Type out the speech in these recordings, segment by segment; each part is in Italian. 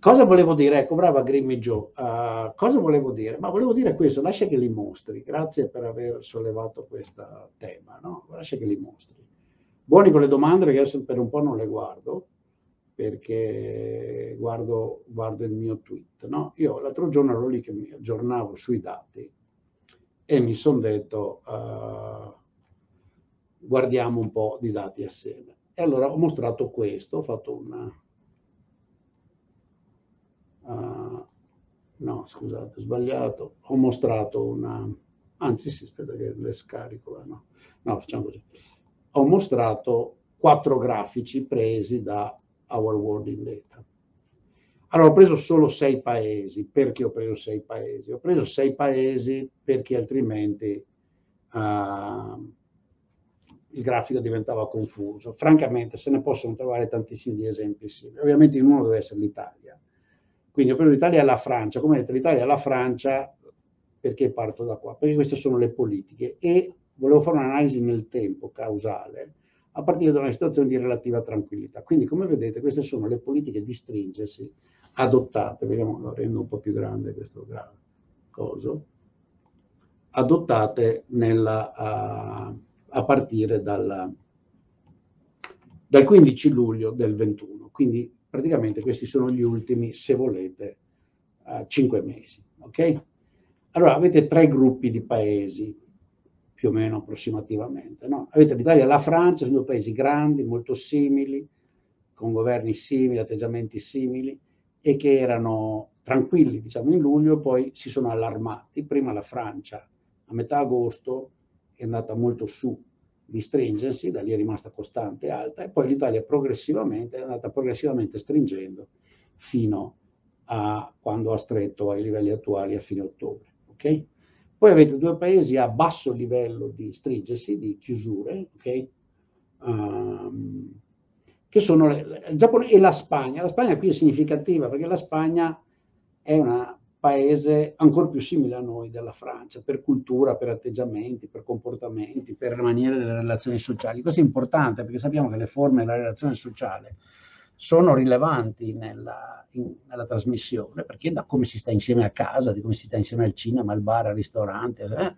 Cosa volevo dire? Ecco, brava Grimmy Joe. Uh, cosa volevo dire? Ma volevo dire questo, lascia che li mostri. Grazie per aver sollevato questo tema, no? Lascia che li mostri. Buoni con le domande, perché adesso per un po' non le guardo, perché guardo, guardo il mio tweet, no? Io l'altro giorno ero lì che mi aggiornavo sui dati e mi sono detto, uh, guardiamo un po' di dati assieme. E allora ho mostrato questo, ho fatto una uh, no scusate, ho sbagliato, ho mostrato una, anzi sì, aspetta che le scarico, no, no facciamo così, ho mostrato quattro grafici presi da Our World in Data. Allora ho preso solo sei paesi, perché ho preso sei paesi? Ho preso sei paesi perché altrimenti uh, il grafico diventava confuso. Francamente se ne possono trovare tantissimi esempi simili. Ovviamente in uno deve essere l'Italia, quindi ho preso l'Italia e la Francia. Come vedete, l'Italia e la Francia, perché parto da qua? Perché queste sono le politiche e volevo fare un'analisi nel tempo causale a partire da una situazione di relativa tranquillità. Quindi, come vedete, queste sono le politiche di stringersi adottate, vediamo, lo rendo un po' più grande questo grave, coso, adottate nella, uh, a partire dal, dal 15 luglio del 21. Quindi praticamente questi sono gli ultimi, se volete, uh, cinque mesi. Ok? Allora avete tre gruppi di paesi, più o meno approssimativamente. No? Avete l'Italia e la Francia, sono due paesi grandi, molto simili, con governi simili, atteggiamenti simili, e che erano tranquilli, diciamo, in luglio, poi si sono allarmati. Prima la Francia, a metà agosto, è andata molto su di stringersi, da lì è rimasta costante e alta, e poi l'Italia progressivamente è andata progressivamente stringendo fino a quando ha stretto ai livelli attuali a fine ottobre. Okay? Poi avete due paesi a basso livello di stringersi, di chiusure, okay? um, che sono il Giappone e la Spagna. La Spagna qui è significativa perché la Spagna è una paese ancora più simile a noi della Francia, per cultura, per atteggiamenti, per comportamenti, per maniere delle relazioni sociali. Questo è importante perché sappiamo che le forme della relazione sociale sono rilevanti nella, in, nella trasmissione, perché da come si sta insieme a casa, di come si sta insieme al cinema, al bar, al ristorante, eh,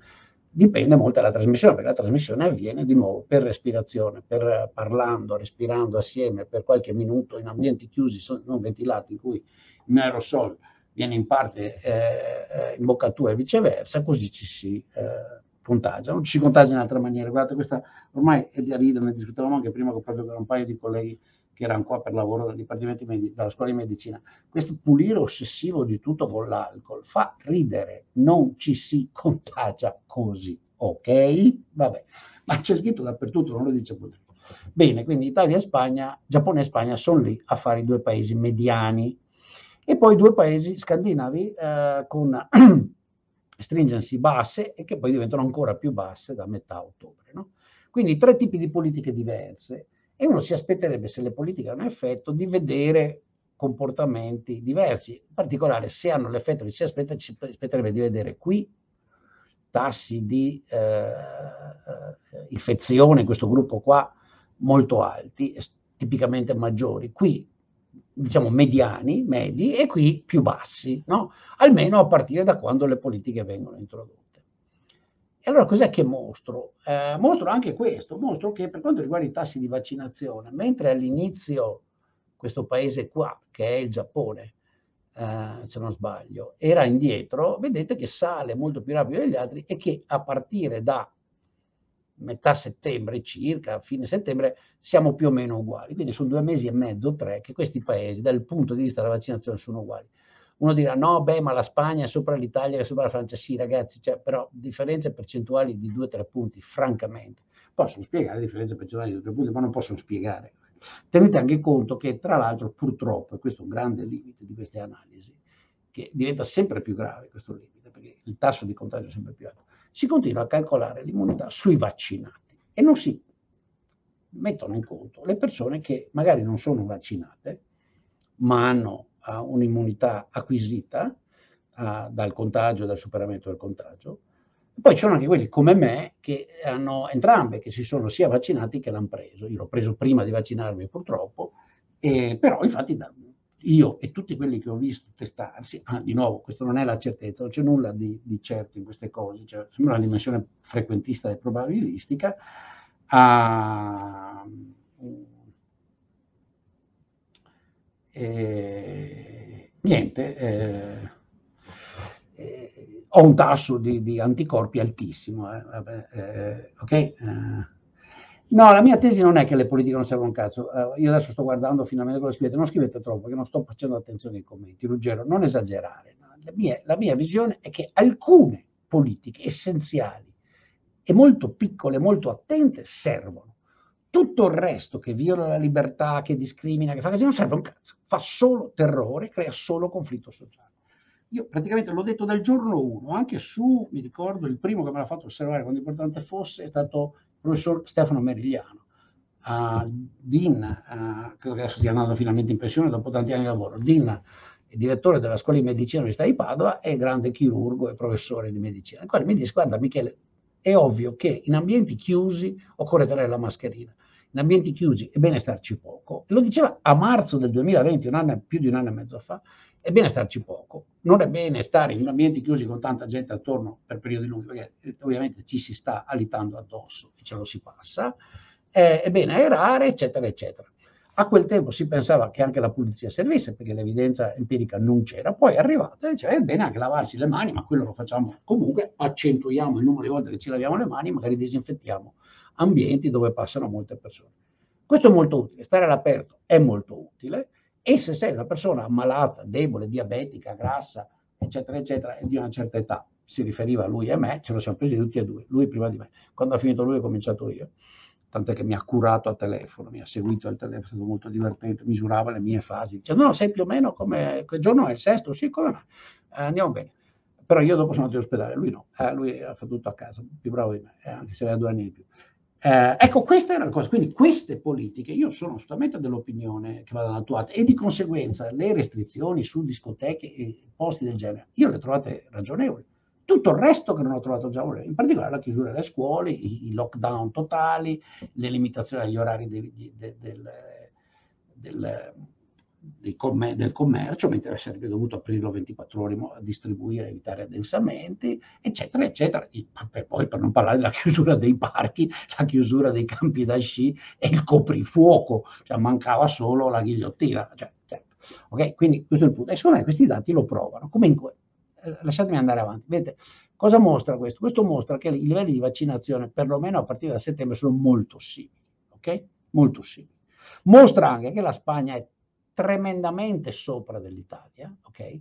dipende molto dalla trasmissione, perché la trasmissione avviene di nuovo per respirazione, per parlando, respirando assieme per qualche minuto in ambienti chiusi, non ventilati, in cui in aerosol viene in parte eh, imboccatura e viceversa, così ci si eh, contagia. Non ci si contagia in altre maniere. Guardate, questa ormai è di ridere, ne discutevamo anche prima con proprio con un paio di colleghi che erano qua per lavoro dal Dipartimento Medi- dalla scuola di medicina. Questo pulire ossessivo di tutto con l'alcol fa ridere, non ci si contagia così, ok? Vabbè, ma c'è scritto dappertutto, non lo dice pure. Bene, quindi Italia e Spagna, Giappone e Spagna sono lì a fare i due paesi mediani e poi due paesi scandinavi eh, con stringency basse e che poi diventano ancora più basse da metà ottobre. No? Quindi tre tipi di politiche diverse e uno si aspetterebbe, se le politiche hanno effetto, di vedere comportamenti diversi. In particolare, se hanno l'effetto che si aspetta, ci aspetterebbe di vedere qui tassi di eh, eh, infezione in questo gruppo qua molto alti, tipicamente maggiori. Qui diciamo mediani, medi e qui più bassi, no? almeno a partire da quando le politiche vengono introdotte. E allora cos'è che mostro? Eh, mostro anche questo, mostro che per quanto riguarda i tassi di vaccinazione, mentre all'inizio questo paese qua, che è il Giappone, eh, se non sbaglio, era indietro, vedete che sale molto più rapido degli altri e che a partire da metà settembre circa, fine settembre, siamo più o meno uguali. Quindi sono due mesi e mezzo, tre, che questi paesi dal punto di vista della vaccinazione sono uguali. Uno dirà no, beh, ma la Spagna è sopra l'Italia è sopra la Francia. Sì, ragazzi, cioè, però differenze percentuali di due o tre punti, francamente. Possono spiegare differenze percentuali di due o tre punti, ma non possono spiegare. Tenete anche conto che, tra l'altro, purtroppo, e questo è un grande limite di queste analisi, che diventa sempre più grave questo limite, perché il tasso di contagio è sempre più alto si continua a calcolare l'immunità sui vaccinati e non si mettono in conto le persone che magari non sono vaccinate, ma hanno uh, un'immunità acquisita uh, dal contagio, dal superamento del contagio. Poi ci sono anche quelli come me che hanno entrambe, che si sono sia vaccinati che l'hanno preso. Io l'ho preso prima di vaccinarmi purtroppo, e, però infatti da, io e tutti quelli che ho visto testarsi, ah, di nuovo, questo non è la certezza, non c'è nulla di, di certo in queste cose, cioè, sembra una dimensione frequentista e probabilistica, ah, eh, niente, eh, eh, ho un tasso di, di anticorpi altissimo, eh, vabbè, eh, ok? No, la mia tesi non è che le politiche non servono un cazzo. Uh, io adesso sto guardando finalmente cosa scrivete. Non scrivete troppo, perché non sto facendo attenzione ai commenti. Ruggero, non esagerare. No? La, mia, la mia visione è che alcune politiche essenziali e molto piccole, molto attente, servono. Tutto il resto che viola la libertà, che discrimina, che fa così, non serve un cazzo. Fa solo terrore, crea solo conflitto sociale. Io praticamente l'ho detto dal giorno uno, anche su, mi ricordo, il primo che me l'ha fatto osservare quando importante fosse è stato professor Stefano Merigliano, uh, Dean, uh, adesso stia andando finalmente in pensione dopo tanti anni di lavoro, Dean direttore della scuola di medicina dell'Università di Padova e grande chirurgo e professore di medicina. Quale mi dice, guarda Michele, è ovvio che in ambienti chiusi occorre tenere la mascherina, in ambienti chiusi è bene starci poco. Lo diceva a marzo del 2020, un anno, più di un anno e mezzo fa, è bene starci poco, non è bene stare in ambienti chiusi con tanta gente attorno per periodi lunghi, perché eh, ovviamente ci si sta alitando addosso e ce lo si passa, è bene aerare, eccetera, eccetera. A quel tempo si pensava che anche la pulizia servisse perché l'evidenza empirica non c'era, poi è arrivata e diceva è bene anche lavarsi le mani, ma quello lo facciamo. Comunque, accentuiamo il numero di volte che ci laviamo le mani, magari disinfettiamo ambienti dove passano molte persone. Questo è molto utile, stare all'aperto è molto utile, e se sei una persona ammalata, debole, diabetica, grassa, eccetera, eccetera, di una certa età, si riferiva a lui e a me, ce lo siamo presi tutti e due, lui prima di me. Quando ha finito lui ho cominciato io, tant'è che mi ha curato a telefono, mi ha seguito al telefono, è stato molto divertente, misurava le mie fasi, dice no, sei più o meno come, quel giorno è il sesto, sì, come me, eh, andiamo bene. Però io dopo sono andato in ospedale, lui no, eh, lui ha fatto tutto a casa, più bravo di me, eh, anche se aveva due anni di più. Eh, ecco, questa era la cosa. Quindi queste politiche, io sono assolutamente dell'opinione che vadano attuate e di conseguenza le restrizioni su discoteche e posti del genere, io le trovate ragionevoli. Tutto il resto che non ho trovato già, in particolare la chiusura delle scuole, i, i lockdown totali, le limitazioni agli orari de, de, de, del, del del commercio, mentre sarebbe dovuto aprirlo 24 ore, a distribuire, evitare addensamenti, eccetera, eccetera. E poi per non parlare della chiusura dei parchi, la chiusura dei campi da sci e il coprifuoco, cioè mancava solo la ghigliottina. Cioè, certo. okay? Quindi questo è il punto. E secondo me questi dati lo provano. Comunque, eh, lasciatemi andare avanti. Vedete, cosa mostra questo? Questo mostra che i livelli di vaccinazione, perlomeno a partire da settembre, sono molto simili. Ok? Molto simili. Mostra anche che la Spagna è tremendamente sopra dell'Italia, ok?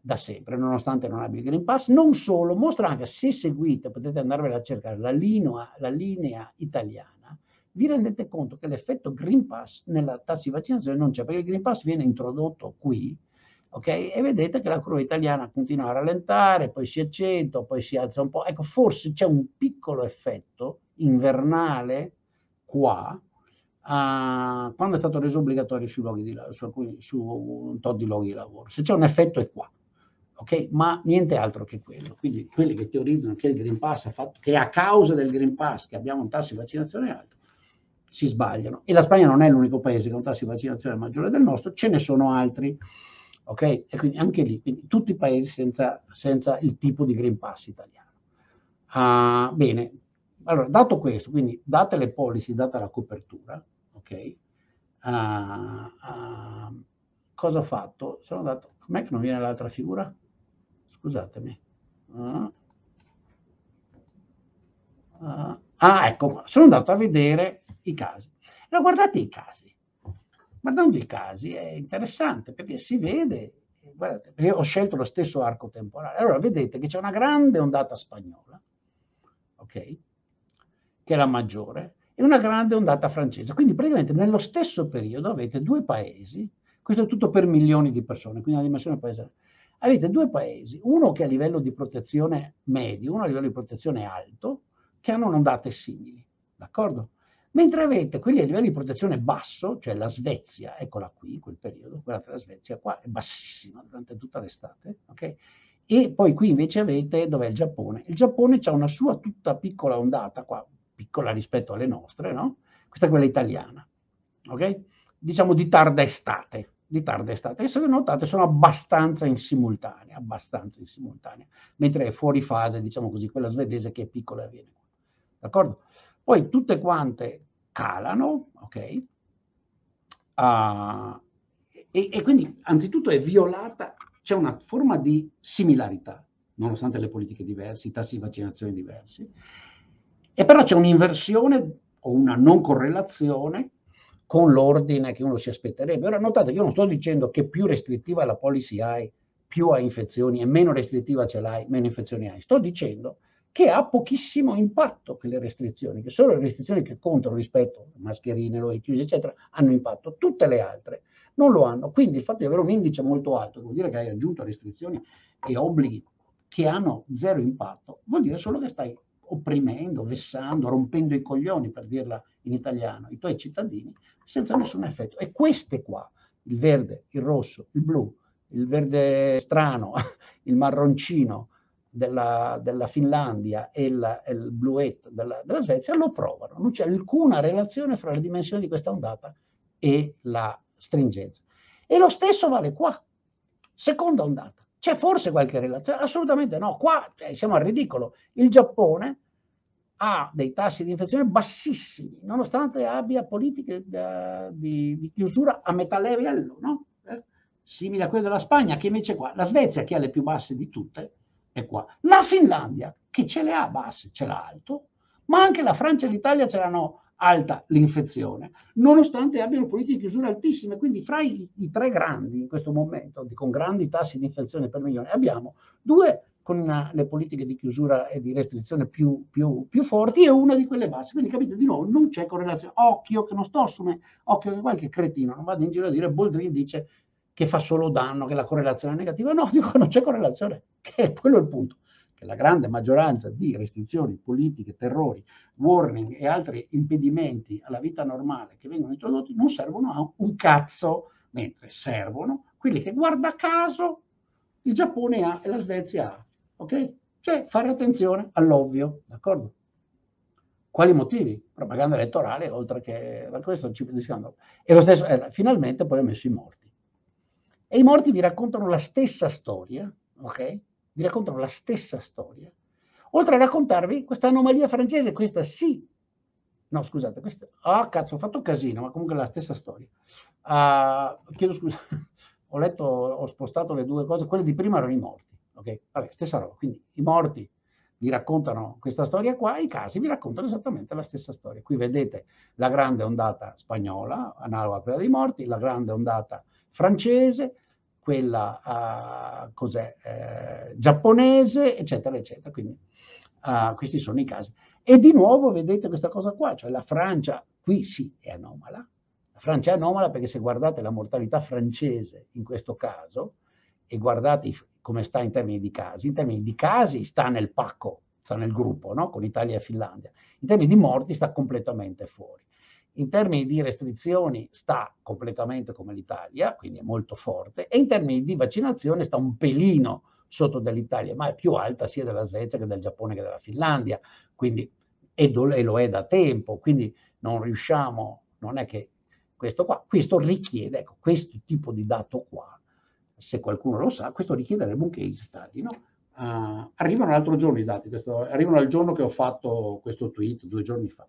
Da sempre, nonostante non abbia il Green Pass. Non solo, mostra anche, se seguite, potete andarvela a cercare, la linea, la linea italiana, vi rendete conto che l'effetto Green Pass nella tassa di vaccinazione non c'è, perché il Green Pass viene introdotto qui, ok? E vedete che la curva italiana continua a rallentare, poi si accenta, poi si alza un po'. Ecco, forse c'è un piccolo effetto invernale qua, a, quando è stato reso obbligatorio luoghi di, su, alcuni, su un tot di luoghi di lavoro. Se c'è un effetto è qua, ok? Ma niente altro che quello. Quindi quelli che teorizzano che il Green Pass ha fatto, che a causa del Green Pass che abbiamo un tasso di vaccinazione alto, si sbagliano. E la Spagna non è l'unico paese che ha un tasso di vaccinazione maggiore del nostro, ce ne sono altri. Ok? E quindi anche lì, quindi tutti i paesi senza, senza il tipo di Green Pass italiano. Uh, bene, allora, dato questo, quindi date le policy, data la copertura, ok? Uh, uh, cosa ho fatto? Sono andato, com'è che non viene l'altra figura? Scusatemi. Uh, ah, ecco qua. Sono andato a vedere i casi. Allora, guardate i casi. Guardando i casi è interessante perché si vede, guardate, perché ho scelto lo stesso arco temporale. Allora, vedete che c'è una grande ondata spagnola, ok? Che è la maggiore, e una grande ondata francese. Quindi praticamente nello stesso periodo avete due paesi, questo è tutto per milioni di persone, quindi la dimensione paese. Avete due paesi, uno che ha livello di protezione medio, uno a livello di protezione alto, che hanno ondate simili, d'accordo? Mentre avete quelli a livello di protezione basso, cioè la Svezia, eccola qui, in quel periodo, guardate la Svezia qua è bassissima durante tutta l'estate, ok? E poi qui invece avete, dov'è il Giappone? Il Giappone ha una sua tutta piccola ondata qua, piccola rispetto alle nostre, no? Questa è quella italiana, ok? Diciamo di tarda estate, di tarda estate. E se le notate sono abbastanza in simultanea, abbastanza in simultanea, mentre è fuori fase, diciamo così, quella svedese che è piccola e viene. D'accordo? Poi tutte quante calano, ok? Uh, e, e, quindi anzitutto è violata, c'è una forma di similarità, nonostante le politiche diverse, i tassi di vaccinazione diversi, e però c'è un'inversione o una non correlazione con l'ordine che uno si aspetterebbe. Ora notate che io non sto dicendo che più restrittiva la policy hai, più hai infezioni e meno restrittiva ce l'hai, meno infezioni hai. Sto dicendo che ha pochissimo impatto quelle restrizioni, che solo le restrizioni che contano rispetto a mascherine, lo chiusi, eccetera, hanno impatto. Tutte le altre non lo hanno. Quindi il fatto di avere un indice molto alto, vuol dire che hai aggiunto restrizioni e obblighi che hanno zero impatto, vuol dire solo che stai opprimendo, vessando, rompendo i coglioni, per dirla in italiano, i tuoi cittadini, senza nessun effetto. E queste qua, il verde, il rosso, il blu, il verde strano, il marroncino della, della Finlandia e il, il bluetto della, della Svezia, lo provano. Non c'è alcuna relazione fra le dimensioni di questa ondata e la stringenza. E lo stesso vale qua. Seconda ondata. C'è forse qualche relazione? Assolutamente no. Qua eh, siamo al ridicolo. Il Giappone ha dei tassi di infezione bassissimi, nonostante abbia politiche da, di, di, chiusura a metà livello, no? eh? simile a quelle della Spagna, che invece qua, la Svezia, che ha le più basse di tutte, è qua. La Finlandia, che ce le ha basse, ce l'ha alto, ma anche la Francia e l'Italia ce l'hanno alta l'infezione, nonostante abbiano politiche di chiusura altissime. Quindi fra i, i tre grandi in questo momento, con grandi tassi di infezione per milione, abbiamo due con una, le politiche di chiusura e di restrizione più, più, più, forti e una di quelle basse. Quindi capite di nuovo, non c'è correlazione. Occhio che non sto assumendo, occhio che qualche cretino non vada in giro a dire Boldrini dice che fa solo danno, che la correlazione è negativa. No, dico non c'è correlazione, che è quello il punto che la grande maggioranza di restrizioni politiche, terrori, warning e altri impedimenti alla vita normale che vengono introdotti non servono a un cazzo, mentre servono quelli che guarda caso il Giappone ha e la Svezia ha. Ok? Cioè fare attenzione all'ovvio, d'accordo? Quali motivi? Propaganda elettorale, oltre che per questo ci discutiamo. E lo stesso, eh, finalmente poi ha messo i morti. E i morti vi raccontano la stessa storia, ok? vi raccontano la stessa storia, oltre a raccontarvi questa anomalia francese, questa sì, no scusate, questa, ah cazzo, ho fatto casino, ma comunque è la stessa storia. Uh, chiedo scusa, ho letto, ho spostato le due cose, quelle di prima erano i morti, ok? Vabbè, stessa roba, quindi i morti vi raccontano questa storia qua, i casi vi raccontano esattamente la stessa storia. Qui vedete la grande ondata spagnola, analoga a quella dei morti, la grande ondata francese, quella uh, eh, giapponese, eccetera, eccetera. Quindi uh, questi sono i casi. E di nuovo vedete questa cosa qua, cioè la Francia, qui sì, è anomala. La Francia è anomala perché se guardate la mortalità francese in questo caso e guardate come sta in termini di casi, in termini di casi sta nel pacco, sta nel gruppo, no? con Italia e Finlandia. In termini di morti sta completamente fuori. In termini di restrizioni sta completamente come l'Italia, quindi è molto forte, e in termini di vaccinazione sta un pelino sotto dell'Italia, ma è più alta sia della Svezia che del Giappone che della Finlandia, quindi, e, lo è da tempo, quindi non riusciamo, non è che questo qua, questo richiede, ecco, questo tipo di dato qua, se qualcuno lo sa, questo richiederebbe un case study, no? Uh, arrivano l'altro giorno i dati, questo, arrivano al giorno che ho fatto questo tweet, due giorni fa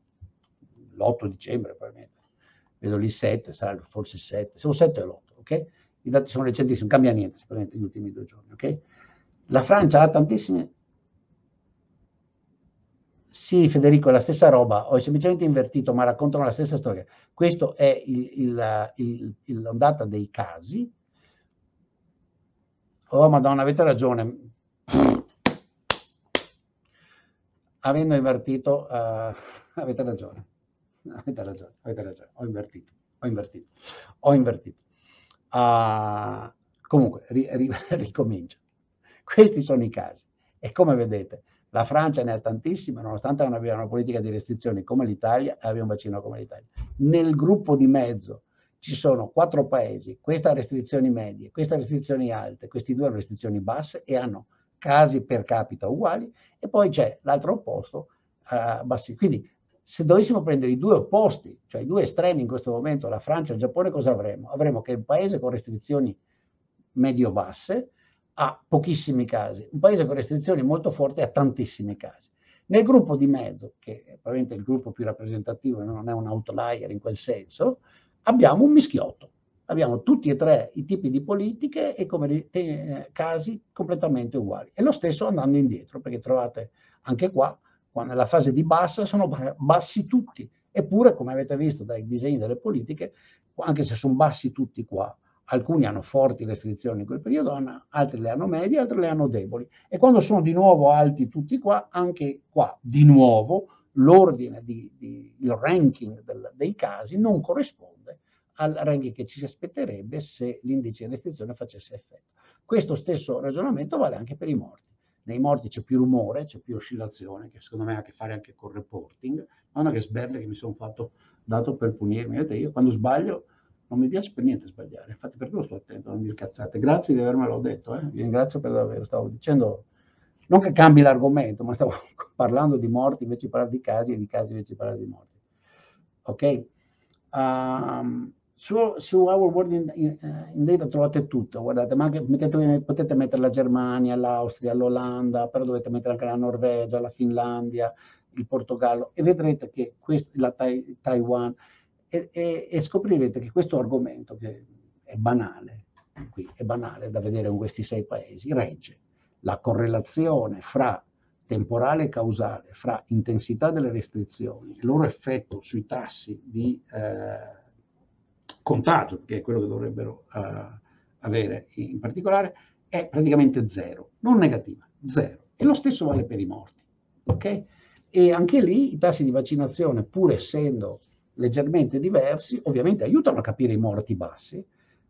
l'8 dicembre probabilmente. Vedo lì 7, sarà forse 7, sono 7 e l'8, ok? I dati sono recentissimi, cambia niente sicuramente negli ultimi due giorni, ok? La Francia ha tantissime... Sì, Federico, è la stessa roba, ho semplicemente invertito, ma raccontano la stessa storia. Questo è l'ondata dei casi. Oh, madonna, avete ragione. Avendo invertito, uh, avete ragione. avete ragione, avete ragione, ho invertito, ho invertito, ho invertito. Uh, comunque, ri, ri, ricomincio. Questi sono i casi. E come vedete, la Francia ne ha tantissime, nonostante non abbia una politica di restrizioni come l'Italia, abbia un vaccino come l'Italia. Nel gruppo di mezzo ci sono quattro paesi, queste ha restrizioni medie, queste restrizioni alte, questi due hanno restrizioni basse e hanno casi per capita uguali, e poi c'è l'altro opposto, uh, bassi. Quindi se dovessimo prendere i due opposti, cioè i due estremi in questo momento, la Francia e il Giappone, cosa avremmo? Avremmo che un paese con restrizioni medio-basse ha pochissimi casi, un paese con restrizioni molto forti ha tantissimi casi. Nel gruppo di mezzo, che è probabilmente il gruppo più rappresentativo, non è un outlier in quel senso, abbiamo un mischiotto. Abbiamo tutti e tre i tipi di politiche e come eh, casi completamente uguali. E lo stesso andando indietro, perché trovate anche qua, qua nella fase di bassa, sono bassi tutti. Eppure, come avete visto dai disegni delle politiche, anche se sono bassi tutti qua, alcuni hanno forti restrizioni in quel periodo, altri le hanno medie, altri le hanno deboli. E quando sono di nuovo alti tutti qua, anche qua di nuovo l'ordine, di, di, il ranking del, dei casi non corrisponde al ranking che ci si aspetterebbe se l'indice di restrizione facesse effetto. Questo stesso ragionamento vale anche per i morti. Nei morti c'è più rumore, c'è più oscillazione, che secondo me ha a che fare anche con il reporting, ma una che sberle che mi sono fatto dato per punirmi. Vedete, io quando sbaglio non mi piace per niente sbagliare, infatti per quello sto attento a non dire cazzate. Grazie di avermelo detto, eh? vi ringrazio per davvero, stavo dicendo, non che cambi l'argomento, ma stavo parlando di morti invece di parlare di casi e di casi invece di parlare di morti. Ok? Um, su, su Our World in, in, in, Data trovate tutto, guardate, ma anche mettete, potete mettere la Germania, l'Austria, l'Olanda, però dovete mettere anche la Norvegia, la Finlandia, il Portogallo e vedrete che questo, la tai, Taiwan e, e, e, scoprirete che questo argomento, che è banale, qui è banale da vedere in questi sei paesi, regge la correlazione fra temporale e causale, fra intensità delle restrizioni, il loro effetto sui tassi di eh, contagio, che è quello che dovrebbero eh, avere in particolare, è praticamente zero, non negativa, zero. E lo stesso vale per i morti. Okay? E anche lì i tassi di vaccinazione, pur essendo leggermente diversi, ovviamente aiutano a capire i morti bassi,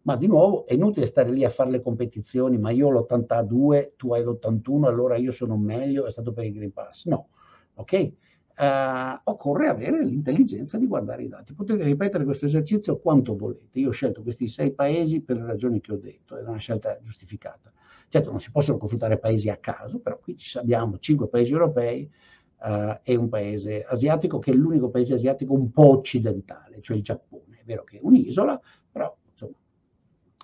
ma di nuovo è inutile stare lì a fare le competizioni, ma io ho l'82, tu hai l'81, allora io sono meglio, è stato per il Green Pass. No, ok? Uh, occorre avere l'intelligenza di guardare i dati. Potete ripetere questo esercizio quanto volete. Io ho scelto questi sei paesi per le ragioni che ho detto, è una scelta giustificata. Certo, non si possono confutare paesi a caso, però qui abbiamo cinque paesi europei, uh, e un paese asiatico che è l'unico paese asiatico un po' occidentale, cioè il Giappone. È vero che è un'isola, però insomma,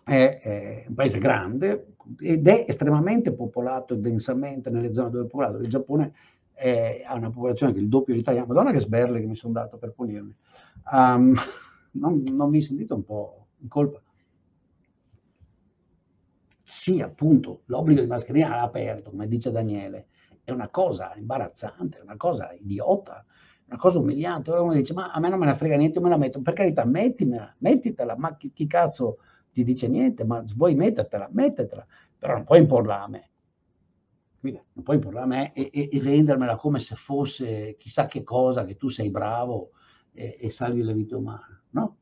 è, è, un paese grande ed è estremamente popolato densamente nelle zone dove è popolato. Il Giappone è, ha una popolazione che è il doppio dell'italiano. Madonna che sberle che mi sono dato per punirmi. Um, non, non vi sentite un po' in colpa? Sì, appunto, l'obbligo di mascherina è aperto, come dice Daniele, è una cosa imbarazzante, è una cosa idiota, una cosa umiliante. Ora uno dice, ma a me non me ne frega niente, io me la metto. Per carità, mettimela, mettitela, ma chi, chi cazzo ti dice niente? Ma vuoi mettertela, mettetela, però non puoi imporla a me. Quindi non puoi imporla a me e, e, e, vendermela come se fosse chissà che cosa, che tu sei bravo e, e salvi le vite umane, no?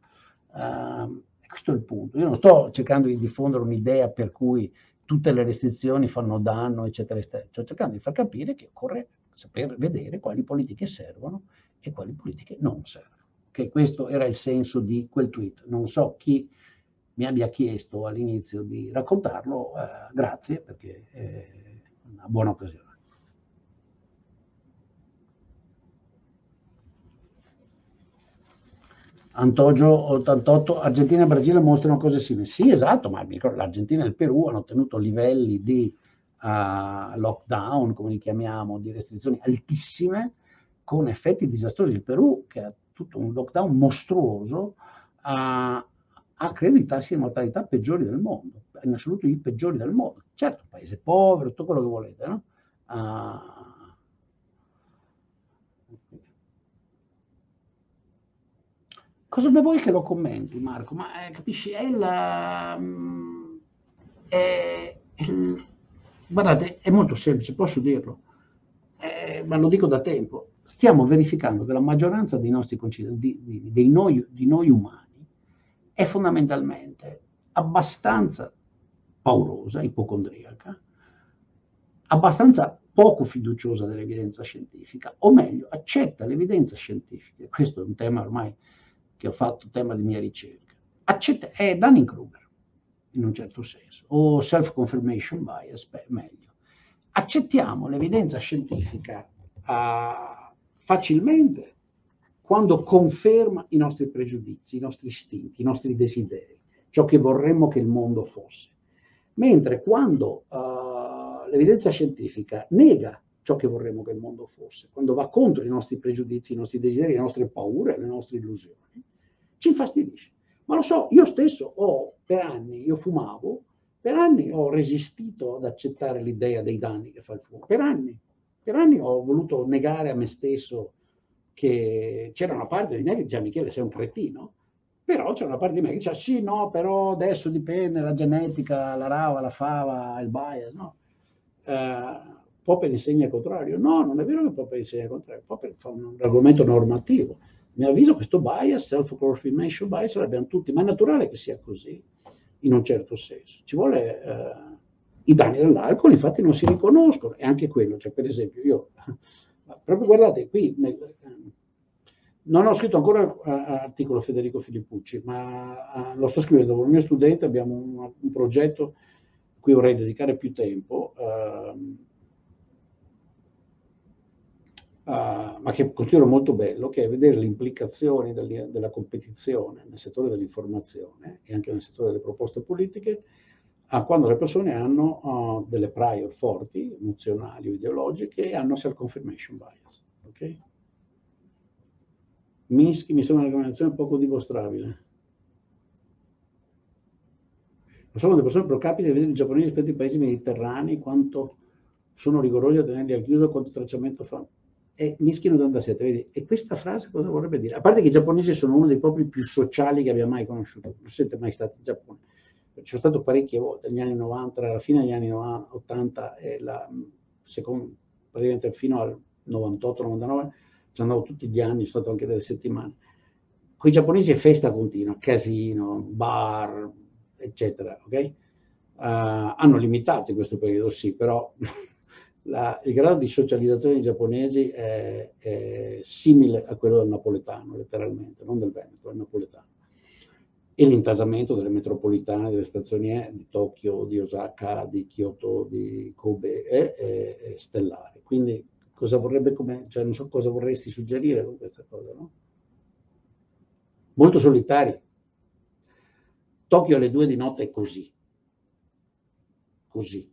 Uh, questo è il punto. Io non sto cercando di diffondere un'idea per cui tutte le restrizioni fanno danno, eccetera, eccetera. Sto cercando di far capire che occorre saper vedere quali politiche servono e quali politiche non servono. Che questo era il senso di quel tweet. Non so chi mi abbia chiesto all'inizio di raccontarlo, eh, grazie perché è una buona occasione. Antogio 88, Argentina e Brasile mostrano cose simili. Sì, esatto, ma l'Argentina e il Perù hanno ottenuto livelli di uh, lockdown, come li chiamiamo, di restrizioni altissime, con effetti disastrosi. Il Perù, che ha tutto un lockdown mostruoso, ha, ha credo i tassi di mortalità peggiori del mondo, in assoluto i peggiori del mondo. Certo, paese povero, tutto quello che volete, no? Uh, Cosa vuoi che lo commenti, Marco? Ma eh, capisci, è il, mm, è, il, guardate, è molto semplice, posso dirlo, eh, ma lo dico da tempo. Stiamo verificando che la maggioranza dei nostri concittadini, di, di, noi, di noi umani, è fondamentalmente abbastanza paurosa, ipocondriaca, abbastanza poco fiduciosa dell'evidenza scientifica, o meglio, accetta l'evidenza scientifica. Questo è un tema ormai che ho fatto tema di mia ricerca, accetta, è Dunning-Kruger, in un certo senso, o self-confirmation bias, beh, meglio. Accettiamo l'evidenza scientifica uh, facilmente quando conferma i nostri pregiudizi, i nostri istinti, i nostri desideri, ciò che vorremmo che il mondo fosse. Mentre quando uh, l'evidenza scientifica nega ciò che vorremmo che il mondo fosse, quando va contro i nostri pregiudizi, i nostri desideri, le nostre paure, le nostre illusioni, ci infastidisce. Ma lo so, io stesso ho per anni, io fumavo, per anni ho resistito ad accettare l'idea dei danni che fa il fumo, per anni, per anni ho voluto negare a me stesso che c'era una parte di me che diceva Michele sei un cretino, però c'è una parte di me che diceva sì, no, però adesso dipende la genetica, la rava, la fava, il bias, no? Uh, Popper insegna il contrario. No, non è vero che Popper insegna il contrario, Popper fa un argomento normativo. Mi avviso questo bias, self-confirmation bias, l'abbiamo tutti, ma è naturale che sia così, in un certo senso. Ci vuole... Uh, I danni dell'alcol infatti non si riconoscono, e anche quello, cioè per esempio io proprio guardate qui, non ho scritto ancora articolo Federico Filippucci, ma lo sto scrivendo con il mio studente, abbiamo un, un progetto a cui vorrei dedicare più tempo, uh, Uh, ma che considero molto bello, che è vedere le implicazioni del, della competizione nel settore dell'informazione e anche nel settore delle proposte politiche a quando le persone hanno uh, delle prior forti, emozionali o ideologiche, e hanno self-confirmation bias. Okay? Minsky mi sembra una combinazione poco dimostrabile. Non so quante persone pro capite vedono i giapponesi rispetto ai paesi mediterranei, quanto sono rigorosi a tenerli al chiuso, quanto tracciamento fanno. E Minsky 87, vedi? E questa frase cosa vorrebbe dire? A parte che i giapponesi sono uno dei popoli più sociali che abbia mai conosciuto, non siete mai stati in Giappone ci sono stato parecchie volte, negli anni 90, alla fine degli anni 90, 80 e la, secondo, praticamente fino al 98-99, ci andavo tutti gli anni, sono stato anche delle settimane. Con i giapponesi è festa continua, casino, bar, eccetera, ok? Uh, hanno limitato in questo periodo, sì, però la, il grado di socializzazione dei giapponesi è, è simile a quello del napoletano, letteralmente, non del Veneto, del napoletano e l'intasamento delle metropolitane, delle stazioni E di Tokyo, di Osaka, di Kyoto, di Kobe è, è, è stellare. Quindi cosa vorrebbe come, cioè non so cosa vorresti suggerire con questa cosa, no? Molto solitari. Tokyo alle due di notte è così. Così.